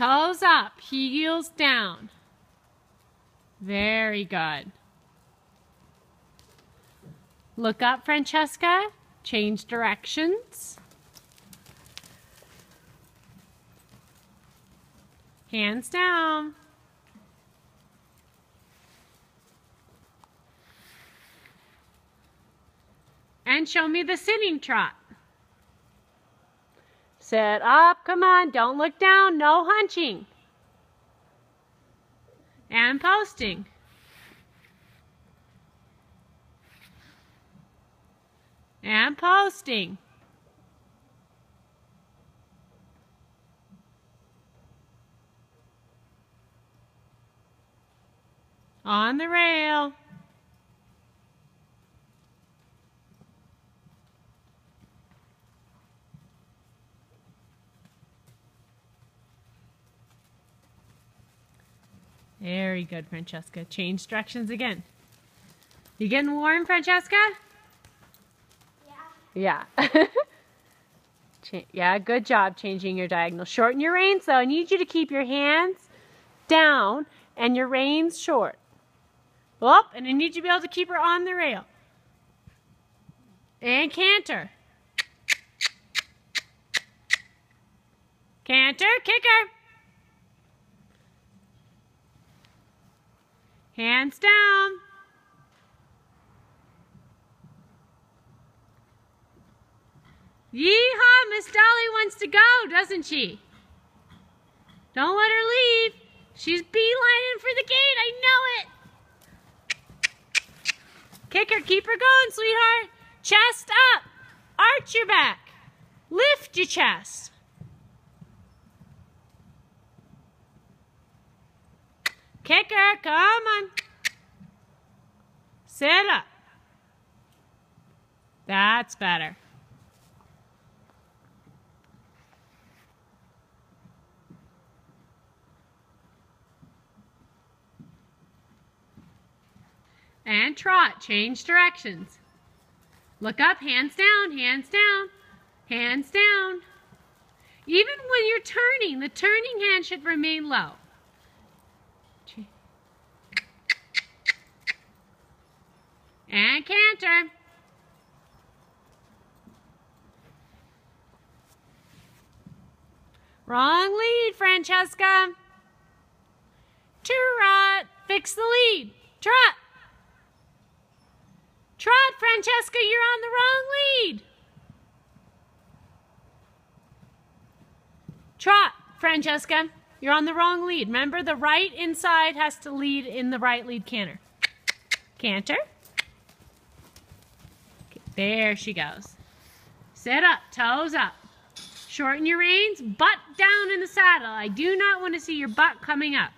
Toes up, heels down. Very good. Look up, Francesca. Change directions. Hands down. And show me the sitting trot. Sit up, come on, don't look down, no hunching. And posting. And posting. On the rail. Very good, Francesca. Change directions again. You getting warm, Francesca? Yeah. Yeah. yeah, good job changing your diagonal. Shorten your reins, though. I need you to keep your hands down and your reins short. Up, and I need you to be able to keep her on the rail. And canter. Canter, kicker. Hands down. Yeehaw, Miss Dolly wants to go, doesn't she? Don't let her leave. She's beelining for the gate, I know it. Kick her, keep her going, sweetheart. Chest up. Arch your back. Lift your chest. Kick her, come on. Sit up. That's better. And trot, change directions. Look up, hands down, hands down, hands down. Even when you're turning, the turning hand should remain low. And canter. Wrong lead, Francesca. Trot. Fix the lead. Trot. Trot, Francesca, you're on the wrong lead. Trot, Francesca, you're on the wrong lead. Remember, the right inside has to lead in the right lead canter. Canter. There she goes. Sit up, toes up. Shorten your reins, butt down in the saddle. I do not want to see your butt coming up.